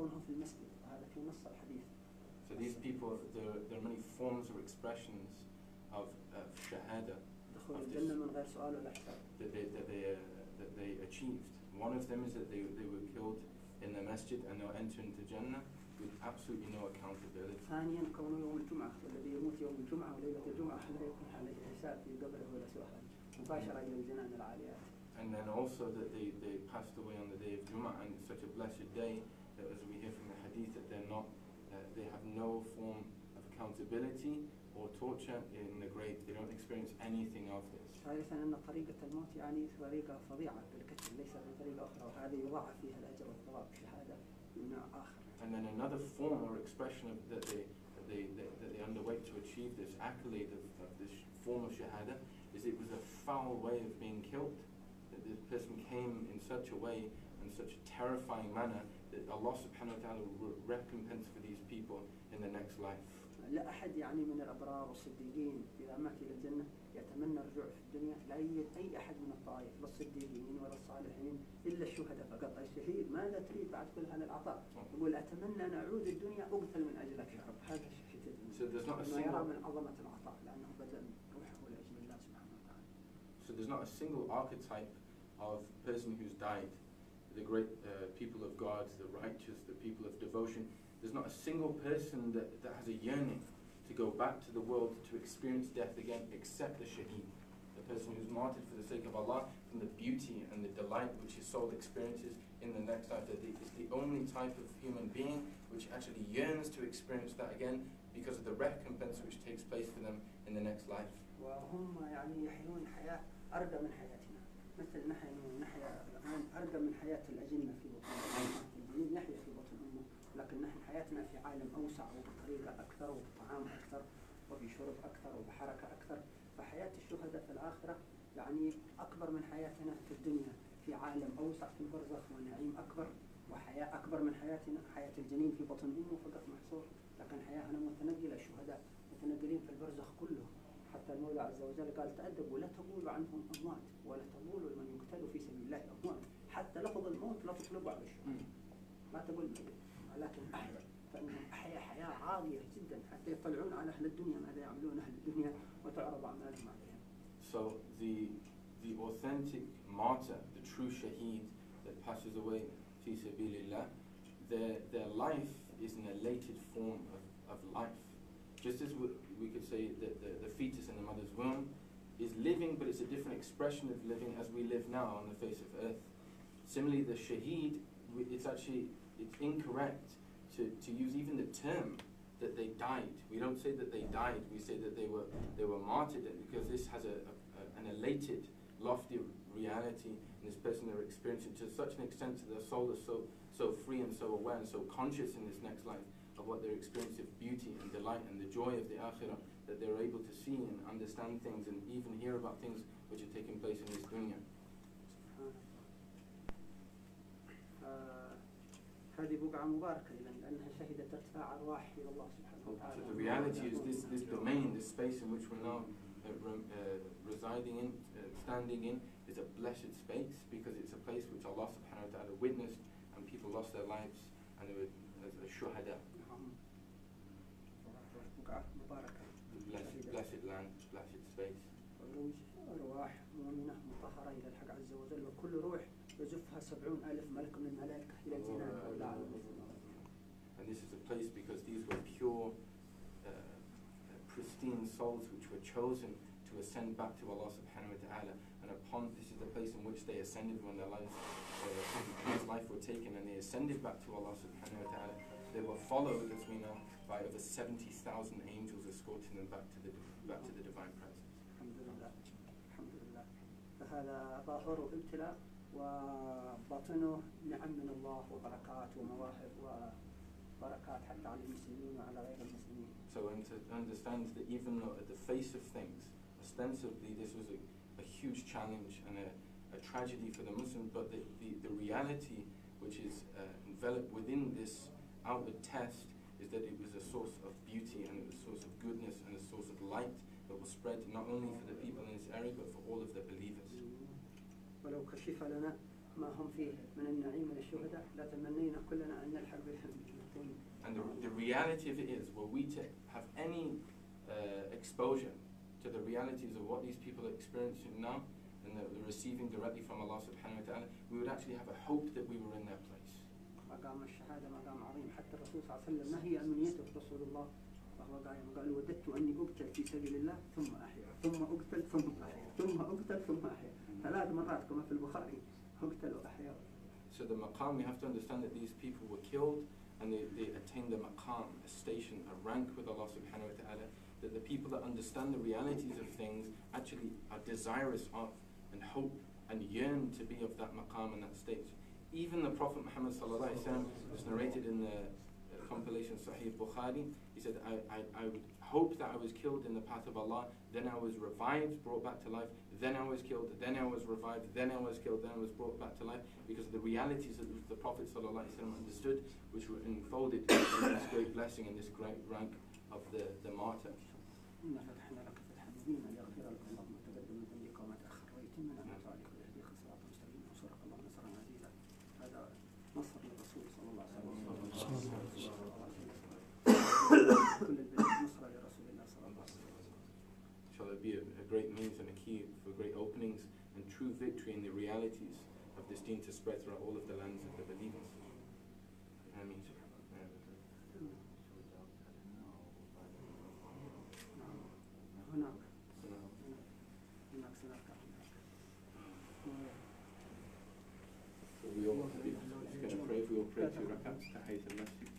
كونهم في المسجد وهذا في نص الحديث So these people, there, there are many forms or expressions of, of shahada دخول Of this- الجنة من غير سؤال ولا حساب that they, that they, uh, that they achieved. One of them is that they, they were killed in the masjid and they'll enter into Jannah with absolutely no accountability. ثانيا كونه يوم الجمعة والذي يموت يوم الجمعة وليلة الجمعة لا يكون عليه حساب في قبره ولا سؤال مباشرة إلى الجنان العاليات And then also that they, they passed away on the day of Jum'ah and it's such a blessed day that as we hear from the hadith that they're not, uh, they have no form of accountability or torture in the grave. They don't experience anything of this. ثالثا أن طريقة الموت يعني طريقة فظيعة بالكثير ليس بطريقة أخرى وهذا يضاعف فيها الأجر والثواب شهادة من نوع آخر And then another form or expression of that they that they that, that they underwent to achieve this accolade of, of this form of shahada is it was a foul way of being killed. That this person came in such a way and such a terrifying manner that Allah subhanahu wa ta'ala will recompense for these people in the next life. لا أحد يعني من الأبرار والصديقين إذا مات إلى الجنة يتمنى الرجوع في الدنيا لا يوجد أي أحد من الطائف لا الصديقين ولا الصالحين إلا الشهداء فقط الشهيد ماذا تريد بعد كل هذا العطاء؟ يقول أتمنى أن أعود الدنيا أقتل من أجلك يا رب هذا الشهيد So there's not a ما يرى single من عظمة العطاء لأنه بذل روحه لأجل الله سبحانه وتعالى so there's not a single archetype of person who's died. the great uh, people of God, the righteous, the people of devotion. There's not a single person that, that has a yearning to go back to the world to experience death again except the shaheed. The person who's martyred for the sake of Allah and the beauty and the delight which his soul experiences in the next life. That it is the only type of human being which actually yearns to experience that again because of the recompense which takes place for them in the next life. مثل نحن نحيا الآن أرقى من حياة الأجنة في بطن الجنين يحيا في بطن أمه لكن نحن حياتنا في عالم أوسع وبطريقة أكثر وبطعام أكثر وبشرب أكثر وبحركة أكثر. فحياة الشهداء في الآخرة يعني أكبر من حياتنا في الدنيا في عالم أوسع في البرزخ ونعيم أكبر. وحياة أكبر من حياتنا حياة الجنين في بطن أمه فقط محصور. لكن حياتنا متنقلة الشهداء متنقلين في البرزخ كله. حتى المولى عز وجل قال تأدبوا لا تقولوا عنهم أموات ولا تقولوا لمن يقتل في سبيل الله أموات. حتى لفظ الموت لا تطلقوا على الشهداء ما تقول ولكن أحيا فإنهم أحيا حياة عاضية جدا حتى يطلعون على أهل الدنيا ماذا يعملون أهل الدنيا وتعرض أعمالهم عليهم So the the authentic martyr, the true shaheed that passes away fi sabilillah, their their life is an elated form of, of life. Just as we, we could say that the, the fetus in the mother's womb is living, but it's a different expression of living as we live now on the face of earth. Similarly, the shaheed, it's actually it's incorrect to, to use even the term that they died. We don't say that they died. We say that they were they were martyred because this has a, a, an elated, lofty reality in this person they're experiencing to such an extent that their soul is so so free and so aware and so conscious in this next life of what they're experiencing of beauty and delight and the joy of the akhirah that they're able to see and understand things and even hear about things which are taking place in this dunya. سبحان الله. آه، هذه بقعة مباركة إذا لأنها شهدت ارتفاع أرواح إلى الله سبحانه So وتعالى the reality is this, this domain, this space in which we're now uh, rem- uh, residing in, uh, standing in, is a blessed space because it's a place which Allah subhanahu wa ta'ala witnessed and people lost their lives and they were as a shuhada, سبعون ألف ملك من الملائكة إلى الجنان أو العالم And this is a place because these were pure, uh, pristine souls which were chosen to ascend back to Allah subhanahu wa ta'ala. And upon this is the place in which they ascended when their lives, uh, when life were taken and they ascended back to Allah subhanahu wa ta'ala. They were followed, as we know, by over 70,000 angels escorting them back to the back to the divine presence. الحمد لله الحمد لله فهذا ظاهر ابتلاء وباطنه نعم من الله وبركات ومواهب وبركات حتى على المسلمين وعلى غير المسلمين So and to understand that even though at the face of things, ostensibly this was a, a huge challenge and a, a tragedy for the Muslims, but the, the, the reality which is uh, enveloped within this outward test is that it was a source of beauty and it was a source of goodness and a source of light that was spread not only for the people in this area but for all of the believers. ما هم فيه من النعيم للشهداء لتمنينا كلنا أن نلحق بهم And the, the reality of it is, were we to have any uh, exposure to the realities of what these people are experiencing now and that they're receiving directly from Allah subhanahu wa ta'ala, we would actually have a hope that we were in their place. مقام الشهادة مقام عظيم. حتى الرسول صلى الله عليه وسلم ما هي أمنيته رسول الله. وهو قائم قال وددت أني أقتل في سبيل الله ثم أحيا ثم أقتل ثم أحيا ثم أقتل ثم أحيا. ثلاث مرات كما في البخاري. The maqam, we have to understand that these people were killed and they, they attained a maqam, a station, a rank with Allah subhanahu wa ta'ala, that the people that understand the realities of things actually are desirous of and hope and yearn to be of that maqam and that stage. Even the Prophet Muhammad sallallahu alaihi wasallam is narrated in the compilation Sahih Bukhari. He said, I, I, I would hope that I was killed in the path of Allah, then I was revived, brought back to life, then I was killed, then I was revived, then I was killed, then I was brought back to life, because of the realities that the Prophet wasallam understood, which were unfolded in this great blessing and this great rank of the, the martyr. of this deen to spread throughout all of the lands of the believers. Ameen. We all going to pray. We all pray two rakats, tahayat al-masjid.